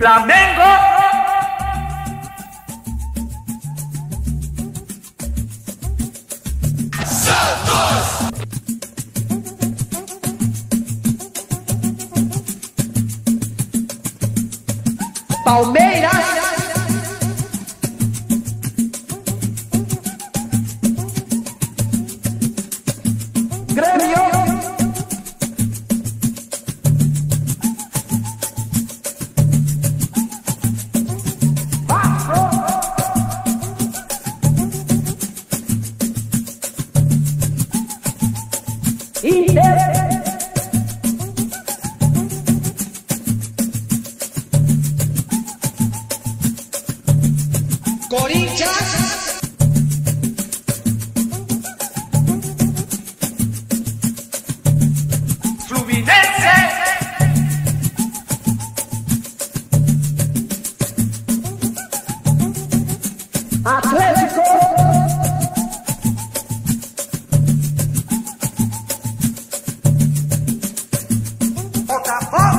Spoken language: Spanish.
Flamengo! Santos! Palmeiras! Corincha Fluminense Atlético Oh!